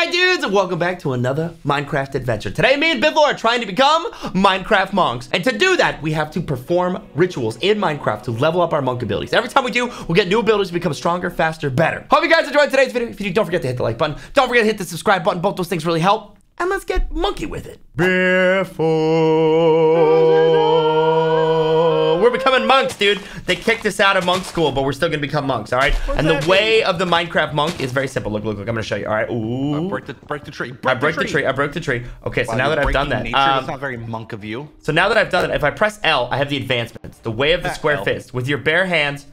Hi dudes, and welcome back to another Minecraft adventure. Today, me and Biffle are trying to become Minecraft monks. And to do that, we have to perform rituals in Minecraft to level up our monk abilities. Every time we do, we'll get new abilities to become stronger, faster, better. Hope you guys enjoyed today's video. If you do, don't forget to hit the like button. Don't forget to hit the subscribe button. Both those things really help. And let's get monkey with it. Biffle. We're becoming monks, dude. They kicked us out of monk school, but we're still gonna become monks, all right? and the that way of the Minecraft monk is very simple. Look, look, look. I'm gonna show you. All right. Ooh. break the break the tree. I broke the tree. I broke the tree. Okay, so Wow, now that I've done that, nature, um, that's not very monk of you. so now that I've done it, if I press L, I have the advancements. The way of the Ah, square L. fist. With your bare hands,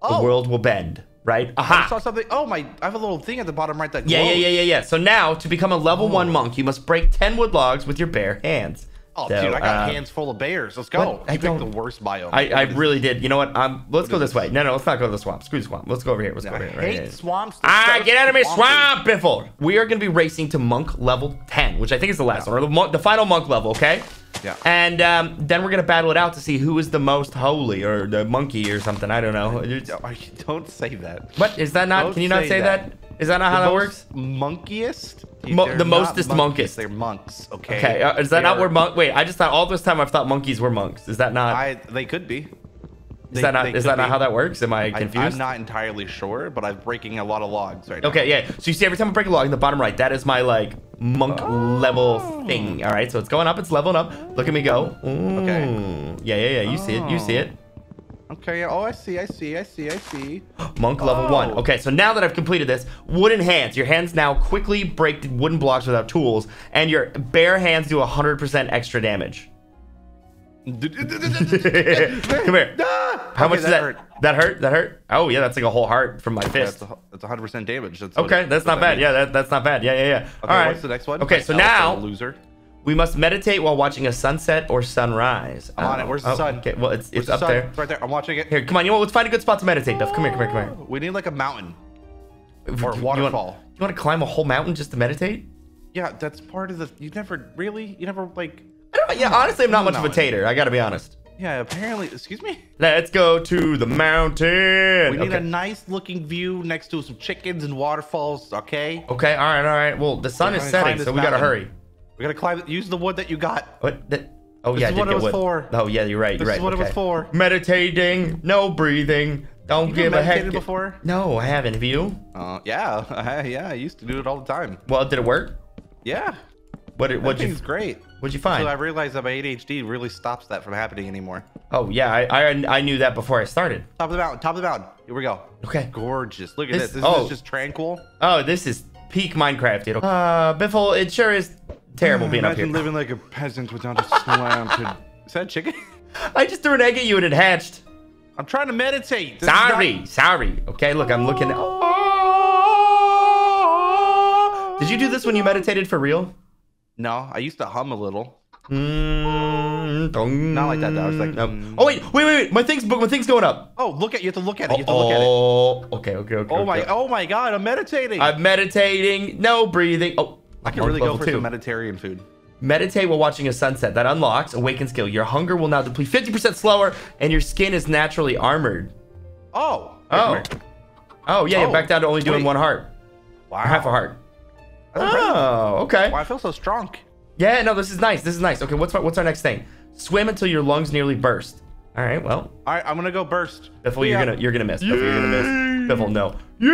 the Oh. world will bend. Right? I Aha. saw something. Oh my! I have a little thing at the bottom right that Yeah, yeah, yeah, yeah, yeah. So now, to become a level one monk, you must break ten wood logs with your bare hands. Oh, So, dude, I got uh, hands full of bears. Let's go. what? I You picked the worst biome. I, I really did. You know what? Um, let's go this way. No, no, let's not go to the swamp. Screw the swamp. Let's go over here. Let's go I over here. hate Right swamps. Ah, get out of my swamp, Biffle. We are going to be racing to monk level 10, which I think is the last one, or the, the final monk level, okay? Yeah. And um, then we're going to battle it out to see who is the most holy, or the monkey, or something. I don't know. I- Don't say that. What? Is that not? Don't Can you not say say that? that. Is that not how that works? Monkiest. Mo- the mostest monkeys, monkest. They're monks. Okay. Okay, uh, is that They not are- where monk? Wait, I just thought all this time I've thought monkeys were monks. Is that not? I? They could be. is that not? Is that not how that works? Am I I, confused? I'm not entirely sure, but I'm breaking a lot of logs right now. Okay, yeah. So you see, every time I break a log in the bottom right, that is my like monk level thing. All right, so it's going up, it's leveling up. Look at me go. Okay. Yeah, yeah, yeah. You see it. You see it. Okay. Oh, I see. I see. I see. I see. Monk level one. Oh. Okay, so now that I've completed this, wooden hands. Your hands now quickly break wooden blocks without tools, and your bare hands do 100% extra damage. Come here. Ah! How Okay, much does that hurt? That hurt? That hurt? Oh yeah, that's like a whole heart from my Yeah, fist. That's a, that's 100% damage. That's Okay, it- that's what not that bad. means. Yeah, that, that's not bad. Yeah, yeah, yeah. Okay, All right. what's the next one? Okay, so Elf, now loser. We must meditate while watching a sunset or sunrise. I'm on it. Where's the Oh, sun? Okay, well it's it's the up sun? there. It's right there. I'm watching it. Here, come on. You know what? Let's find a good spot to meditate, Duff. Come here, come here, come here. We need like a mountain. Or want- waterfall. You want to climb a whole mountain just to meditate? Yeah, that's part of the. You never really. You never like. I don't, yeah, honestly, I'm not much of a tater. I gotta be honest. Yeah, apparently. Excuse me. Let's go to the mountain. We need okay. a nice looking view next to some chickens and waterfalls. Okay. okay, all right, all right. Well, the sun We're is setting, so we gotta hurry. We gotta climb. Use the wood that you got. What? That, oh This yeah, I is what it was wood. for. Oh yeah, you're right. This you're is right. what it was okay. for. Meditating, no breathing. Don't You give a heck. meditated before? No, I haven't. Have you? Uh, yeah, I, yeah. I used to do it all the time. Well, did it work? Yeah. What did That what'd you thing's great. what'd you find? So I realized that my ADHD really stops that from happening anymore. Oh yeah, I, I I knew that before I started. Top of the mountain. Top of the mountain. Here we go. Okay. Gorgeous. Look at This- this. This oh. is just tranquil. Oh, this is peak Minecraft, dude. Uh, Biffle, it sure is terrible being up here. Imagine living like a peasant without a slam. Is that a chicken? I just threw an egg at you and it hatched. I'm trying to meditate. This is Sorry, sorry. Okay, look, I'm looking. Did you do this when you meditated for real? No, I used to hum a little. Mm, dong. Not like that, though. I was like, Nope. mm. Oh wait, wait, wait, wait. My thing's my thing's going up. Oh, look at you have to look at it. You have to look at it. Oh, okay, okay, okay. Oh my! Oh my God! I'm meditating. I'm meditating, no breathing. Oh, I can really go for two. some Mediterranean food. Meditate while watching a sunset. That unlocks awaken skill. Your hunger will now deplete 50% slower, and your skin is naturally armored. Oh. Oh. Oh yeah, you're Oh, back down to only doing wait. one heart. Wow. Or half a heart. Oh, okay. Wow, I feel so strong. Yeah, no, this is nice. This is nice. Okay, what's our, what's our next thing? Swim until your lungs nearly burst. All right, well, All right, I'm gonna go burst. Biffle, you're gonna you're gonna miss. Biffle, you're gonna miss. Biffle, no. Yeah,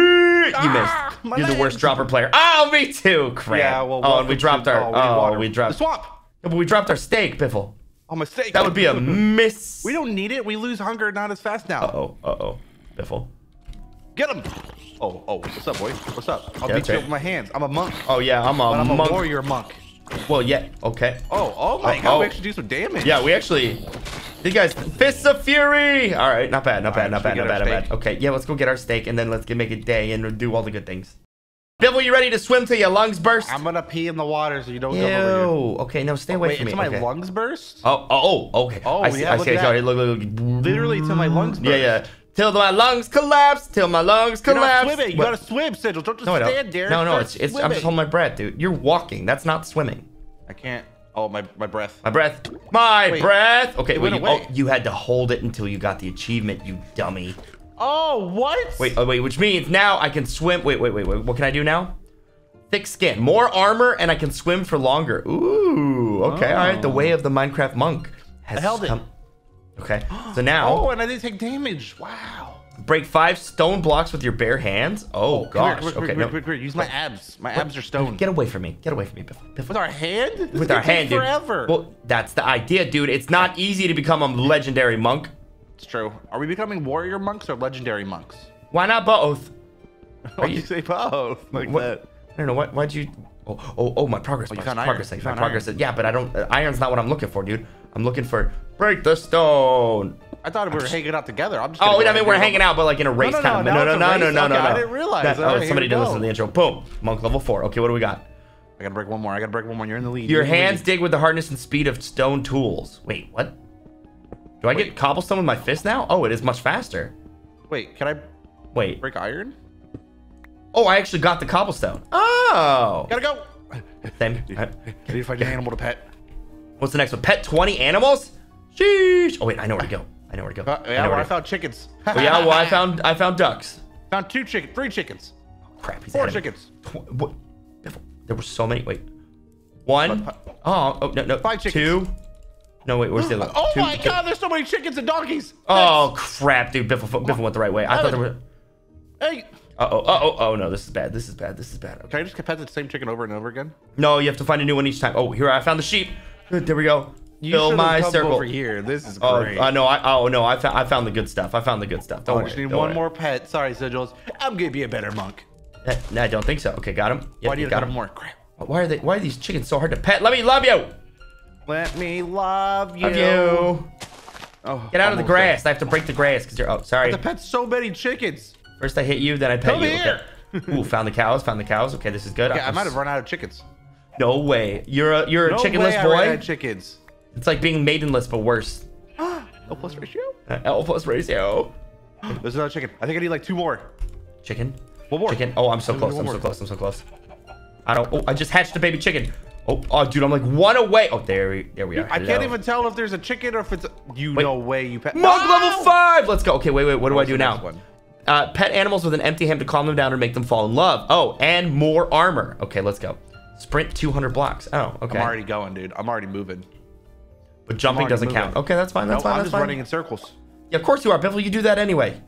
you Ah, missed. You're the worst dropper player. Oh, me too. Crap. Yeah, well, oh, and we dropped our. oh, we Oh, we dropped. the swamp. No, but we dropped our steak, Biffle. Oh, mistake. That would be a miss. We don't need it. We lose hunger not as fast now. Uh oh. Uh oh. Biffle. Get him. Oh, oh, what's up, boy? What's up? I'll Yeah, beat you right. up with my hands. I'm a monk. Oh yeah, I'm a But I'm a monk. warrior monk. Well, yeah. Okay. Oh, oh my Oh, god, oh. we actually do some damage. Yeah, we actually. You guys, fists of fury. All right, not bad, not bad, right, not bad, not bad, not bad. Okay, yeah, let's go get our steak and then let's get, make a day and do all the good things. Biffle, you ready to swim till your lungs burst? I'm gonna pee in the water so you don't Ew. come over here. Okay, no, stay oh, away Wait, from me. until my okay. lungs burst? Oh, oh, oh, okay. Oh, I see, yeah, I look see. Sorry, that. look, look, look. Literally till my lungs burst. Yeah, yeah. Till my lungs collapse. Till my lungs You're not collapse. swimming. You What? gotta swim, Sigil. Don't just No, stand don't. there. No, no, it's, it's. I'm just holding my breath, dude. You're walking. That's not swimming. I can't. Oh, my, my breath. My breath. My Wait, breath. Okay, went You, oh, you had to hold it until you got the achievement, you dummy. Oh, what? Wait, oh, wait, which means now I can swim. Wait, wait, wait, wait. What can I do now? Thick skin, more armor, and I can swim for longer. Ooh, okay, all right. The way oh. of the Minecraft monk has I held it. Okay, so now Oh, and I didn't take damage. Wow. Break five stone blocks with your bare hands. Oh, Come gosh. okay, no. come here, come here. Use my abs. My abs are stone. Get away from me. Get away from me, Biffle. Biffle. With our hand? This With our hand, dude. Forever. Well, that's the idea, dude. It's not easy to become a legendary monk. it's true. Are we becoming warrior monks or legendary monks? Why not both? Why you- you say both like What- that? I don't know. What? Why'd you? Oh, oh, oh! My progress. you bars, found iron. progress. I You found found progress. Yeah, but I don't. Uh, iron's not what I'm looking for, dude. I'm looking for break the stone. I thought we were hanging out together. I'm just. Oh, I mean we're hanging out, but like in a race no, kind of. no, No, no, no, no, no, no, I didn't realize. That- oh, somebody did listen to the intro. Boom. Monk level four. Okay, what do we got? I gotta break one more. I gotta break one more. You're in the lead. Your hands dig with the hardness and speed of stone tools. Wait, what? Do I get cobblestone with my fist now? Oh, it is much faster. Wait, can I Wait. break iron? Oh, I actually got the cobblestone. Oh. oh. Gotta go. Same. I need to find an animal to pet. What's the next one? Pet 20 animals? Sheesh. Oh wait, I know where to go. I know where to go. Uh, I yeah, know well, where I found chickens. Oh, yeah, well, I found I found ducks. found two chickens, three chickens, Oh, Crap, he's four ahead of me. chickens. Tw- what? There were so many. Wait. One. Oh, oh no, no. Five chickens. Two. No, wait, where's the other? Oh Two- my two- god, there's so many chickens and donkeys. Oh crap, dude. Biffle, Biffle went the right way. I thought there were. Hey, Uh oh, uh oh, oh no, this is bad. This is bad. This is bad. Okay. can I just pet the same chicken over and over again? No, you have to find a new one each time. Oh, here I found the sheep. Good, there we go. Fill my come circle. over here. This is Oh, great. I know. I oh no, I found I found the good stuff. I found the good stuff. Don't Oh, I worry. just need one worry. more pet. Sorry, Sigils. I'm gonna be a better monk. No, I don't think so. Okay, got him. Yep, Why do you got him. more? Crap. Why are they? Why are these chickens so hard to pet? Let me love you. Let me love you. Love you. Oh, Get out of the grass. I have to break the grass because you're. Oh, sorry. there. To pet so many chickens. First I hit you, then I pet Come you. here. Okay. Ooh, found the cows. Found the cows. Okay, this is good. Okay, I might have run out of chickens. No way. You're a you're a No chickenless way I ran out boy. of chickens. It's like being maidenless, but worse. L plus ratio. Uh, L plus ratio. There's another chicken. I think I need like two more. Chicken. One more. Chicken. Oh, I'm so close. I'm one so close. I'm so close. I don't. Oh, I just hatched a baby chicken. Oh, oh, dude, I'm like one away. Oh, there we, there we are. I can't even tell if there's a chicken or if it's. You Wait. no way you pet. Monk No! level five. Let's go. Okay, wait, wait. What do I do now? one? Uh, pet animals with an empty hand to calm them down and make them fall in love. Oh, and more armor. Okay, let's go. Sprint 200 blocks. Oh, okay. I'm already going, dude. I'm already moving. But jumping doesn't moving. count. Okay, that's fine. That's no, fine. I'm That's just fine. running in circles. Yeah, of course you are, Biffle. You do that anyway.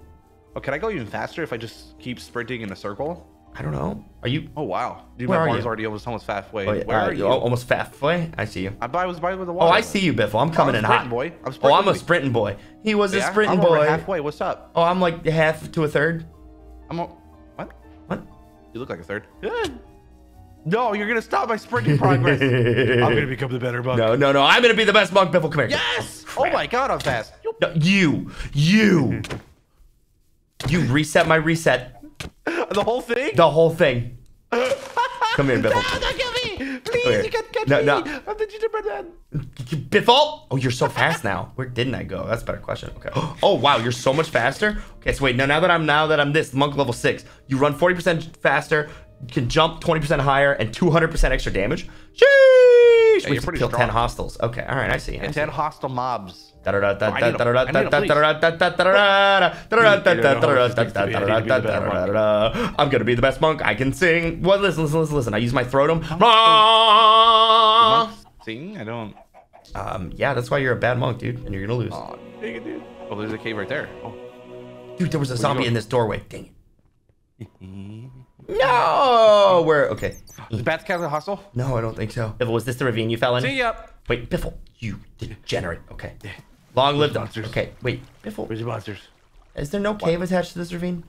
Oh, can I go even faster if I just keep sprinting in a circle? I don't know. Are you? Oh wow, dude, Where my bar's you? already almost almost halfway. Oh, yeah, Where uh, are you? al- Almost halfway. I see you. I, I was by with the Oh. I see you, Biffle. I'm coming in hot. boy. I'm sprinting. oh, I'm a sprinting boy. He was a sprinting I'm boy. halfway. What's up? Oh, I'm like half to a third. I'm a, what? What? You look like a third. No, you're gonna stop my sprinting progress. I'm gonna become the better monk. No, no, no. I'm gonna be the best monk, Biffle. Come here. Yes. Oh my god, I'm fast. No, you, you, you reset my reset. The whole thing. The whole thing. Come here, Biffle. No, Biffle. don't get me! Please, you can't catch No, me! no. I'm the gingerbread man. Biffle. Oh, you're so fast now. Where didn't I go? That's a better question. Okay. Oh wow, you're so much faster. Okay, so wait. No, now that I'm now that I'm this monk level six, you run 40% faster, you can jump 20% higher, and 200% extra damage. Sheesh. you're we kill 10 hostiles. Okay. All right. I see. I And see. ten hostile mobs. I'm gonna be the best monk. I can sing. Well, listen, listen, listen, listen. I use my throtum. Monks sing? I don't. Um, yeah, that's why you're a bad monk, dude, and you're gonna lose. Oh, dang it, dude. Oh, there's a cave right there. Oh. Dude, there was a zombie in this doorway. Dang it. No, where? Okay. Is bats count as hostile? No, I don't think so. Biffle, was this the ravine you fell in? See ya. Wait, Biffle, you degenerate. Okay. Long live the. monsters. Okay, wait, Biffle, Where's your monsters? is there no cave attached to this ravine?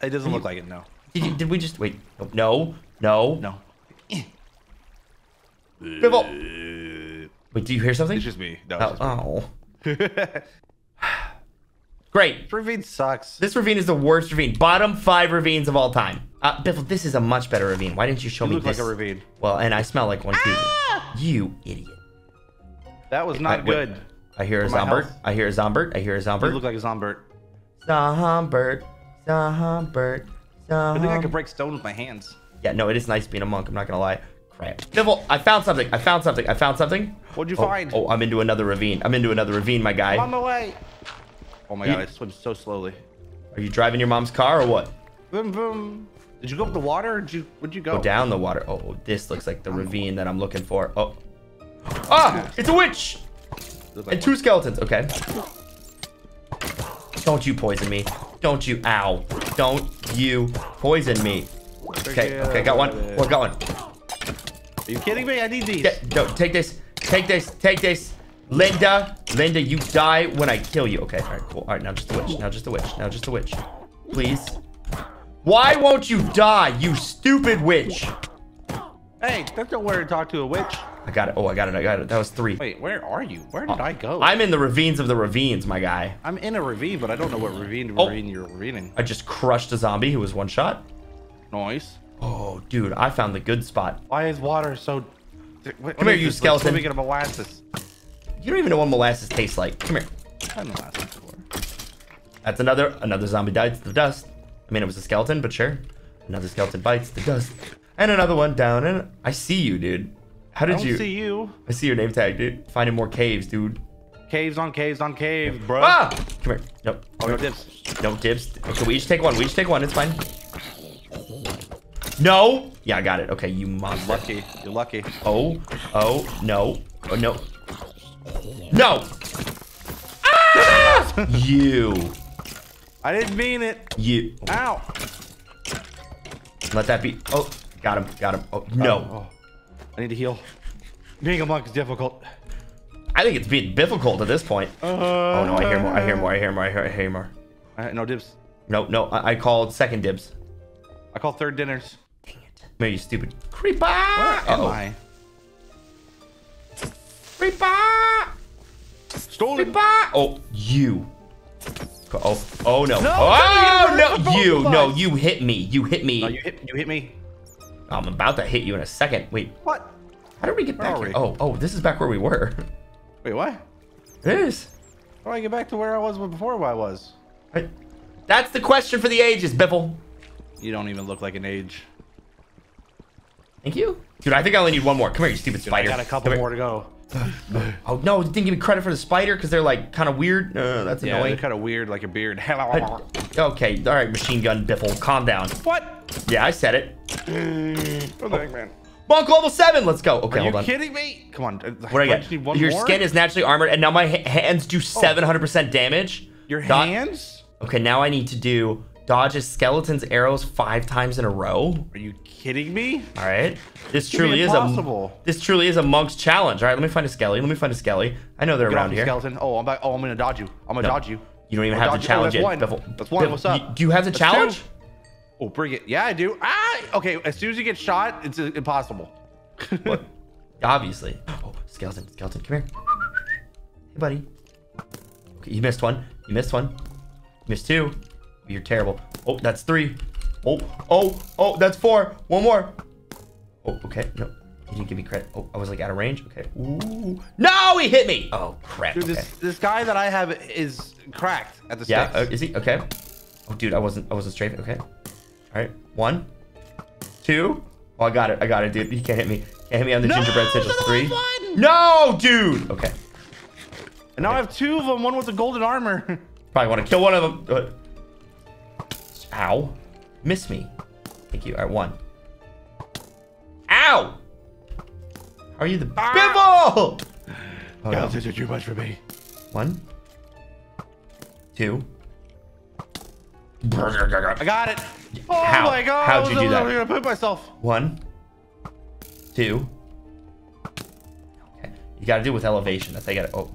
It doesn't look like it, no. Did, you, did we just wait? No, no, No. Biffle. Wait, do you hear something? It's just me. No, it's Oh, oh. just me. Great. Ravine sucks. This ravine is the worst ravine. Bottom five ravines of all time. Uh, Biffle, this is a much better ravine. Why didn't you show You me look this? like a ravine. Well, and I smell like one too. You idiot. That was I- not wait. good. I hear a For Zombert. I hear a Zombert. I hear a zombert. You look like a zombert. Zombert. Zombert. Zombert. I think I could break stone with my hands. Yeah, no, it is nice being a monk. I'm not gonna lie. Crap. Biffle, I found something. I found something. I found something. What'd you Oh, find? Oh, I'm into another ravine. I'm into another ravine, my guy. I'm on my way. Oh my You- god, I swim so slowly. Are you driving your mom's car or what? Boom, boom. Did you go up the water or did you, where'd you go? Go down the water. Oh, this looks like the ravine that I'm looking for. Oh. Ah, it's a witch! And two skeletons. Okay. Don't you poison me. Don't you, ow. Don't you poison me. Okay, okay, got one. We're going. Are you kidding me? I need these. Yeah, no, take this. Take this. Take this. Linda. Linda, you die when I kill you. Okay, all right, cool. All right, now just a witch. Now just a witch. Now just a witch. Please. Why won't you die, you stupid witch? Hey, that's nowhere to talk to a witch. I got it. Oh, I got it. I got it. That was three. Wait, where are you? Where did oh, I go? I'm in the ravines of the ravines, my guy. I'm in a ravine, but I don't know what ravine Oh. ravine you're ravining. I just crushed a zombie who was one shot. Nice. Oh, dude, I found the good spot. Why is water so? What, Come here, you skeleton. Let me get a molasses. You don't even know what molasses tastes like. Come here. I know molasses before. That's another another zombie bites the dust. I mean, it was a skeleton, but sure. Another skeleton bites the dust, and another one down. And I see you, dude. How I did don't you? see you. I see your name tag, dude. Finding more caves, dude. Caves on caves on caves, bro. Ah! Come here. Nope. Oh, no dips. No dibs. Okay, we each take one. We each take one. It's fine. No. Yeah, I got it. Okay, you monster. Lucky. You're lucky. Oh. Oh. No. Oh no. No. Ah! you. I didn't mean it. You. Ow. Let that be. Oh, got him. Got him. Oh no. Oh, I need to heal. Being a monk is difficult. I think it's being difficult at this point. Uh, Oh no, I hear more. I hear more. I hear more. I hear, I hear more. Uh, no dibs. No, no. I, I called second dibs. I call third dinners. Dang it. No, you stupid creeper. Where am Uh-oh. I? Creeper. Stolen. Creeper. Oh, you. Oh, oh no. No, oh no, no, you you. No, you hit me. You hit me. No, you hit. You hit me. I'm about to hit you in a second. Wait, What? how did we get Where back here? we? Oh, oh, this is back where we were. Wait, what? It is. How do I get back to where I was before I was? Right. That's the question for the ages, Biffle. You don't even look like an age. Thank you. Dude, I think I only need one more. Come here, you stupid Dude, spider. I got a couple Come here. more to go. Oh no, didn't give me credit for the spider because they're like kind of weird. Uh, that's Yeah, they're annoying. kind of weird, like a beard. Okay, all right, machine gun Biffle, calm down. what? Yeah, I said it. Oh, man. Monk level seven, let's go. Okay, Are hold you kidding me? Come on. What do I Don't get? you need one Your more? Oh. skin is naturally armored, and now my hands do 700% damage. Your Dot- hands? Okay, now I need to do dodges skeletons arrows five times in a row. Are you kidding me? All right, this truly is a this truly is a monk's challenge. All right, let me find a skelly. Let me find a skelly. I know they're Get around here. skeleton. Oh, I'm back. Oh, I'm gonna dodge you. I'm gonna No. dodge you. You don't even I'm have dodge- oh, challenge yet. that's one. That's one. What's up? you- do you have the That's challenge? two. Oh, bring it. Yeah, I do. Ah, okay. As soon as you get shot, it's impossible. What? Obviously. Oh, skeleton, skeleton, come here. Hey, buddy. Okay, you missed one. You missed one. You missed two. You're terrible. Oh, that's three. Oh, oh, oh, that's four. One more. Oh, okay. No, he didn't give me credit. Oh, I was like out of range. Okay. Ooh. No, he hit me. Oh, crap. Dude, okay. this this guy that I have is cracked at the Yeah, sticks. uh, is he? Okay. Oh, dude, I wasn't, I wasn't strafing. Okay. All right. One, two. Oh, I got it. I got it, dude. He can't hit me. Can't hit me on the No, gingerbread that's sigils. the Three. last one! No, dude. Okay. And now I have two of them. One with the golden armor. Probably want to kill one of them. Ow. Miss me. Thank you. All right, one. Ow. Are you the Ah! Bibble? Oh, no. this is too much for me. One. Two. I got it. Oh How? my god. How'd you do that? I'm gonna put myself. One. Two. Okay. You gotta do it with elevation. That's you gotta. Oh.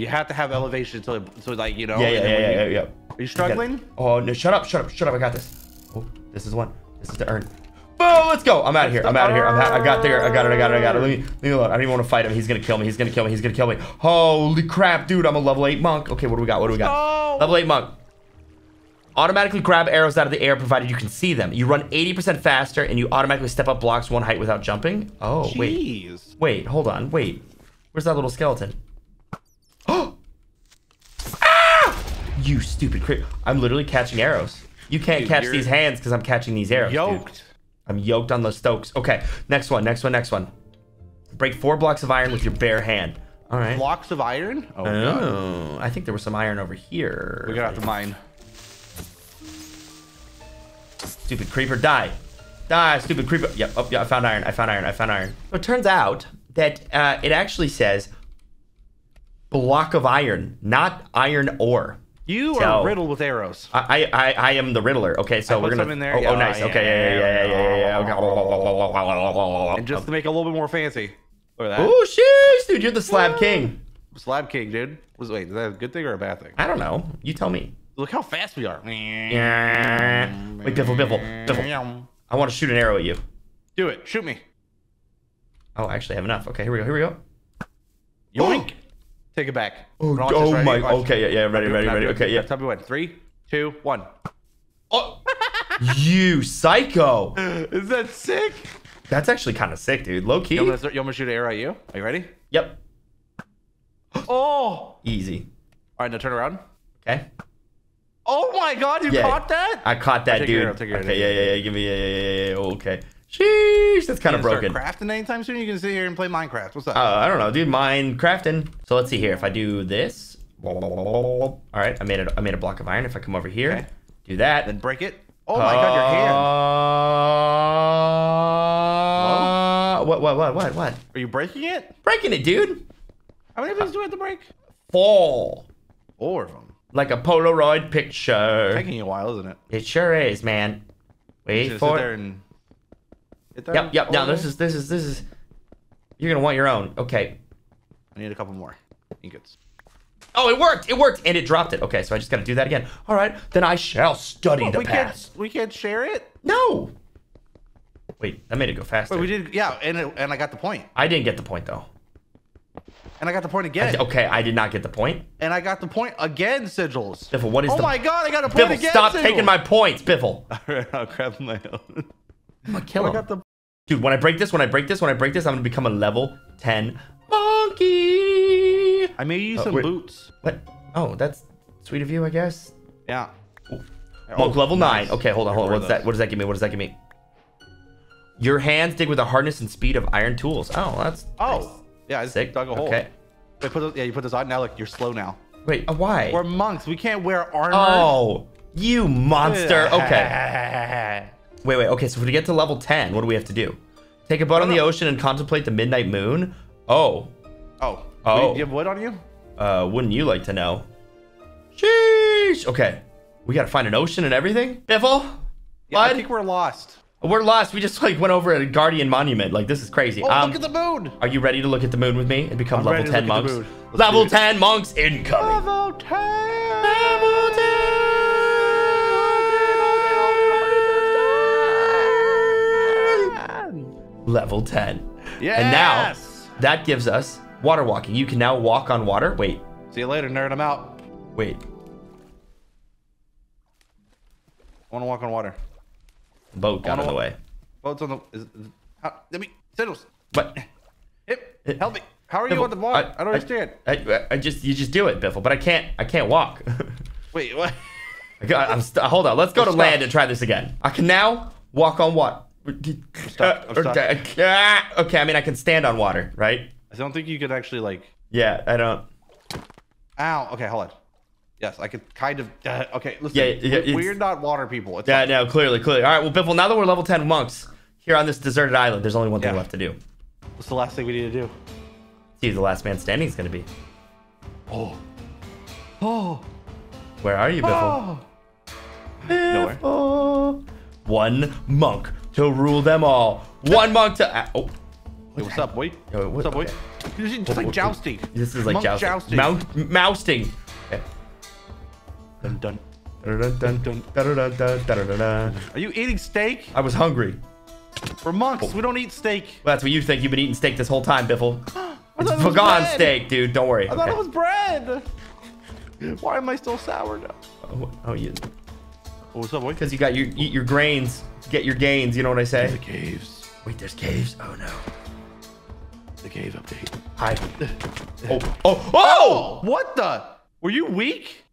You have to have elevation so, so like you know. Yeah, yeah, yeah, yeah, you- yeah, yeah. Are you struggling? Oh no! Shut up! Shut up! Shut up! I got this. Oh, this is one. This is the urn. Boom! Let's go. I'm out of here. I'm out of here. I'm out. I got there. I got it. I got it. I got it. Let me leave me alone. I don't even want to fight him. He's gonna kill me. He's gonna kill me. He's gonna kill me. Holy crap, dude! I'm a level eight monk. Okay, what do we got? What do we got? go. Level eight monk. Automatically grab arrows out of the air provided you can see them. You run 80% faster and you automatically step up blocks one height without jumping. Oh, wait. Wait, hold on. Wait. Where's that little skeleton? Oh! ah! You stupid creep. I'm literally catching arrows. You can't Dude, catch you're- these hands because I'm catching these arrows. dude. Yoked. I'm yoked on those stokes. Okay, next one, next one, next one. Break four blocks of iron with your bare hand. All right. Blocks of iron. Oh, God. Oh, I think there was some iron over here. we got to mine. Stupid creeper, die. Die, stupid creeper. Yep, oh, yeah, I found iron, I found iron, I found iron. So it turns out that uh, it actually says block of iron, not iron ore. You So- are riddled with arrows. I, I, I am the Riddler. Okay, so we're gonna. in there. Oh, Yeah, oh, nice. yeah, okay, yeah, yeah, yeah, yeah, yeah, yeah. And just to make it a little bit more fancy. Look at that. Oh, sheesh, dude, you're the slab king. Slab King, dude. Was wait, is that a good thing or a bad thing? I don't know. You tell me. Look how fast we are. Yeah. Wait, Biffle, Biffle, Biffle. I want to shoot an arrow at you. Do it. Shoot me. Oh, I actually have enough. Okay, here we go. Here we go. Yoink. Take it back. Oh, oh ready? my. Watch. Okay, yeah, yeah, ready, ready, ready. Okay, yeah. Tell me when. Three, two, one. Oh, you psycho. Is that sick? That's actually kind of sick, dude. Low key. You want, to, you want me to shoot an arrow at you? Are you ready? Yep. Oh! Easy. All right, now turn around. Okay. Oh my god, you Yeah. caught that? I caught that, dude. arrow, take your arrow, okay, yeah, yeah, yeah. Give me, yeah, yeah, yeah, yeah. Okay. Sheesh, that's kind of broken. Crafting anytime soon? You can sit here and play Minecraft. What's up? Uh, I don't know, dude. Mine crafting. So let's see here. If I do this, all right. I made it. I made a block of iron. If I come over here, Okay. do that. then break it. Oh my god, your hand. Uh, what? What? What? What? What? Are you breaking it? Breaking it, dude. How many of these do we have to break? Fall Four of them. like a Polaroid picture. Taking you a while, isn't it? It sure is, man. Wait for it. and. Sit there Yep, yep. Now oh, this is this is this is. You're gonna want your own. Okay. I need a couple more ingots. Oh, it worked. It worked, and it dropped it. Okay, so I just gotta do that again. All right, then I shall study the we past. can't. We can't share it. No. Wait, that made it go faster. Wait, we did. Yeah, and it, and I got the point. I didn't get the point though. And I got the point again. Okay, I did not get the point. And I got the point again, sigils. Biffle, what is oh the? my god, I got a point Biffle, again. stop Sigils. taking my points, Biffle. Alright, I'll grab my own. I'm gonna kill I him. got the. Dude, when I break this, when I break this, when I break this, I'm gonna become a level 10 monkey. I made you Uh, some wait. boots. What? Oh, that's sweet of you, I guess. Yeah. Monk level nice. nine. Okay, hold on, hold on. What's that? What does that give me? What does that give me? Your hands dig with the hardness and speed of iron tools. Oh, that's Oh, yeah, I sick. dug a hole. Okay. Wait, put those, yeah, you put this on. Now look, you're slow now. Wait, uh, why? We're monks. We can't wear armor. Oh, you monster. Okay. Wait, wait. Okay, so if we get to level 10, what do we have to do? Take a boat on the ocean and contemplate the midnight moon? Oh, Oh. Oh. Wait, you have wood on you? uh, wouldn't you like to know? Sheesh. Okay. We gotta find an ocean and everything? Biffle? Yeah, I think we're lost. We're lost. We just like went over a guardian monument. Like this is crazy. Oh, um, look at the moon. are you ready to look at the moon with me and become I'm level 10 look at the monks? Level 10 monks incoming. Level 10. Level 10. Level 10. Yes. And now that gives us water walking. You can now walk on water. Wait, See you later, nerd. I'm out. wait. I want to walk on water. Boat got in the way. Boat's on the. Is, is, how, let me. Sigils. But Hip. Uh, help me. How are you on the water? I, don't understand. I, I, I just you just do it, Biffle. But I can't I can't walk. Wait, what? I got, I'm st- hold on. Let's go I'm to stuck. land and try this again. I can now walk on water. Stuck, I'm stuck. Okay, I mean I can stand on water, right? I don't think you could actually like. Yeah, I don't. Ow. Okay, hold on. Yes, I could kind of. Uh, okay, listen. Yeah, yeah, we're not water people. It's Yeah, fine. no, clearly, clearly. All right, well, Biffle, now that we're level 10 monks here on this deserted island, there's only one thing Yeah. left to do. What's the last thing we need to do? See the last man standing is going to be. Oh. Oh. Where are you, Biffle? Oh. Nowhere. One monk to rule them all. One monk to. ah, oh, Hey, what's up, boy? Yo, what- What's up, boy? okay. This is just like jousting. this is like Monk jousting. jousting. Mount, mousting. Okay. Dun, dun. Are you eating steak? I was hungry. We're monks. We don't eat steak. Well, that's what you think. You've been eating steak this whole time, Biffle. It's it vegan bread. steak, dude. Don't worry. I thought it was bread. Why am I still sour now? Oh, oh, you. Oh, what's up, boy? Because you got your eat your grains, get your gains. You know what I say? The caves. Wait, there's caves. Oh no. The cave update. Hi. Oh. oh, oh, oh! What the? Were you weak?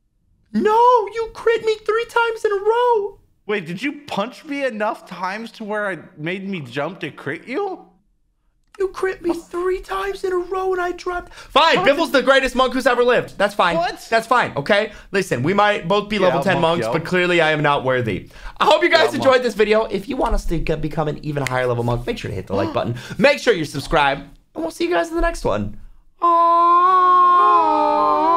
No, you crit me three times in a row. Wait, did you punch me enough times to where it made me jump to crit you? You crit me three times in a row and I dropped. Fine, Biffle's the greatest monk who's ever lived. That's fine. What? That's fine, okay? Listen, we might both be level 10 monk, monks, yo. but clearly I am not worthy. I hope you guys Yeah, enjoyed monk. this video. If you want us to get, become an even higher level monk, make sure to hit the like button. Make sure you subscribe, and we'll see you guys in the next one. Aww.